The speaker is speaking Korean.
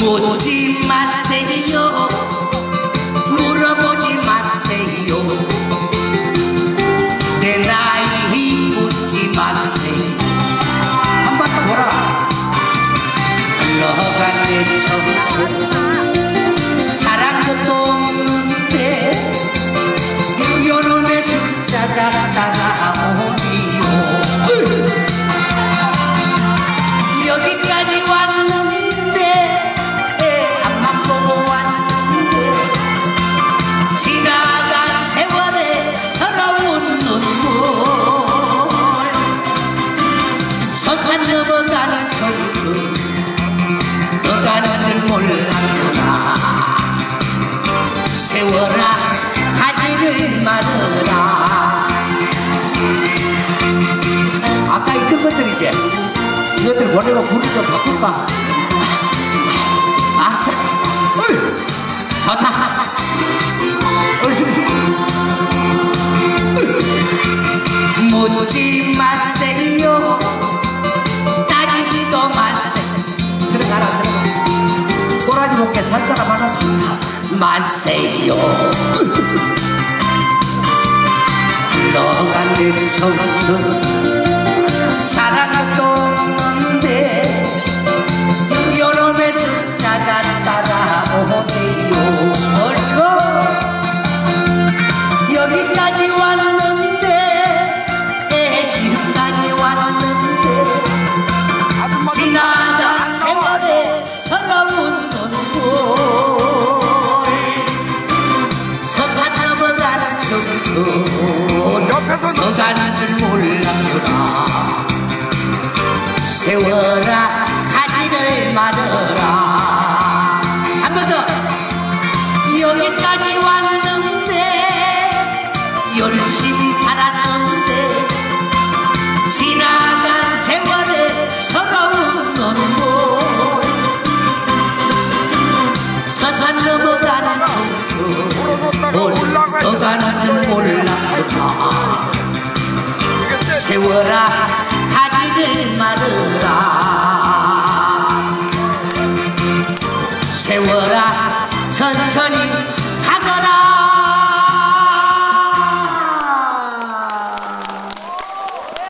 묻지 마세요. 물어보지 마세요. 내 나이 묻지 마세요. 한번 더 보라. 흘러간 내 청춘 가지를 말어라. 아까 있던 것들이지 이것들 보내고 분위 좀 바꿀까? 아싸. 어이 좋다. 얼쑤 묻지 마세요. 따지지도 마세요 들어가라 들어가. 꼬라지 못게 살 사람 하나 마세요 흘러간 내 청춘 사랑 것도 없는데 여름의 숫자가 따라오네요. 얼쑤 여기까지 왔는데 애심까지 왔는데 지나간 세월에 서러운 눈물. 서산 넘어가는 청춘 너가 나를 몰라라 세워라 가지를 말아라. 한 번 더. 여기까지 왔는데 열심히 살았는데 지나간 세월에 서러운 눈물 서산 넘어가는 춤추 너가 나를 몰라라 세워라. 하지를 말으라. 세워라. 천천히